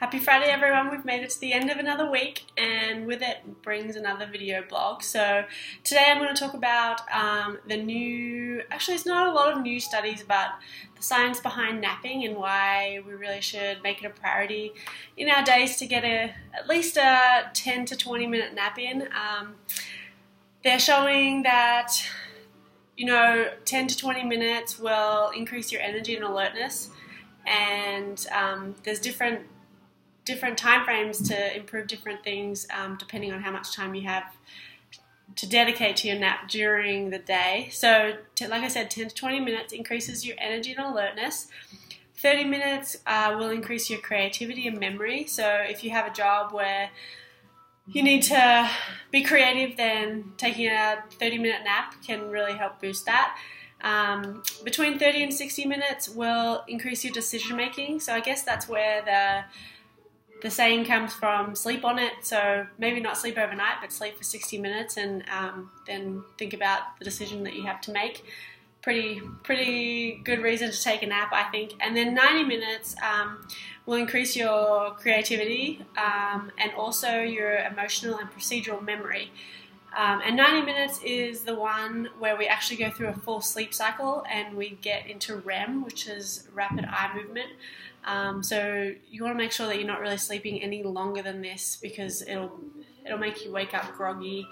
Happy Friday, everyone. We've made it to the end of another week, and with it brings another video blog. So, today I'm going to talk about um, the new, actually, it's not a lot of new studies about the science behind napping and why we really should make it a priority in our days to get a, at least a 10 to 20 minute nap in. Um, they're showing that you know, 10 to 20 minutes will increase your energy and alertness. And um, there's different different time frames to improve different things um, depending on how much time you have to dedicate to your nap during the day. So, to, like I said, 10 to 20 minutes increases your energy and alertness. 30 minutes uh, will increase your creativity and memory. So, if you have a job where you need to be creative, then taking a 30 minute nap can really help boost that. Um, between 30 and 60 minutes will increase your decision making. So I guess that's where the the saying comes from sleep on it. So maybe not sleep overnight, but sleep for 60 minutes and um, then think about the decision that you have to make pretty pretty good reason to take a nap, I think. And then 90 minutes um, will increase your creativity um, and also your emotional and procedural memory. Um, and 90 minutes is the one where we actually go through a full sleep cycle and we get into REM, which is rapid eye movement. Um, so you want to make sure that you're not really sleeping any longer than this because it'll it'll make you wake up groggy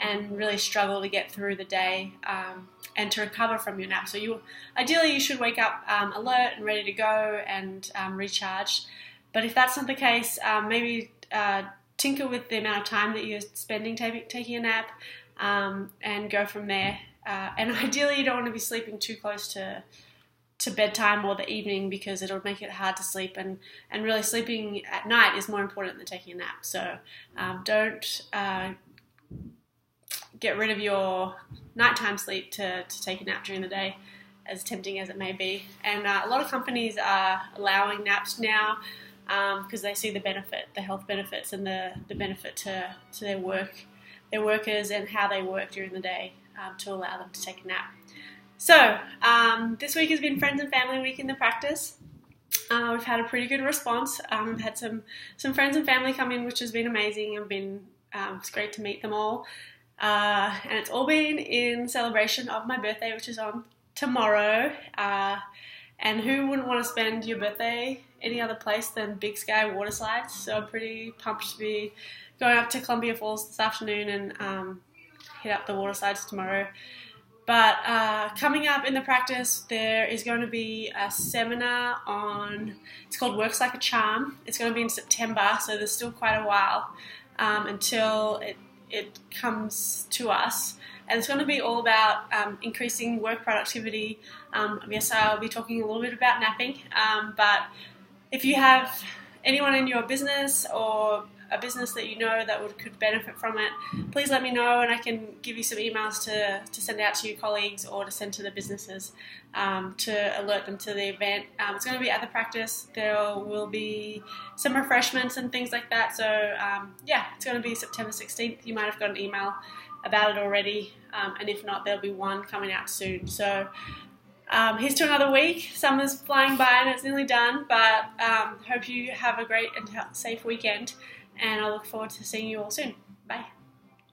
and really struggle to get through the day um, and to recover from your nap. So you ideally you should wake up um, alert and ready to go and um, recharge. But if that's not the case, um, maybe uh, tinker with the amount of time that you're spending t- taking a nap um, and go from there. Uh, and ideally, you don't want to be sleeping too close to to bedtime or the evening because it'll make it hard to sleep. And, and really sleeping at night is more important than taking a nap. So um, don't uh, get rid of your nighttime sleep to, to take a nap during the day as tempting as it may be. And uh, a lot of companies are allowing naps now because um, they see the benefit the health benefits and the, the benefit to, to their work their workers and how they work during the day um, to allow them to take a nap so, um, this week has been Friends and Family Week in the practice. Uh, we've had a pretty good response. Um, I've had some, some friends and family come in, which has been amazing. I've been, um, it's great to meet them all. Uh, and it's all been in celebration of my birthday, which is on tomorrow. Uh, and who wouldn't want to spend your birthday any other place than Big Sky Water Slides? So I'm pretty pumped to be going up to Columbia Falls this afternoon and um, hit up the water slides tomorrow. But uh, coming up in the practice, there is going to be a seminar on, it's called Works Like a Charm. It's going to be in September, so there's still quite a while um, until it, it comes to us. And it's going to be all about um, increasing work productivity. Um, yes, I'll be talking a little bit about napping, um, but if you have anyone in your business or a business that you know that would could benefit from it, please let me know and I can give you some emails to, to send out to your colleagues or to send to the businesses um, to alert them to the event. Um, it's going to be at the practice. There will be some refreshments and things like that. So um, yeah, it's going to be September 16th. You might have got an email about it already, um, and if not, there'll be one coming out soon. So um, here's to another week. Summer's flying by and it's nearly done, but um, hope you have a great and safe weekend and I look forward to seeing you all soon.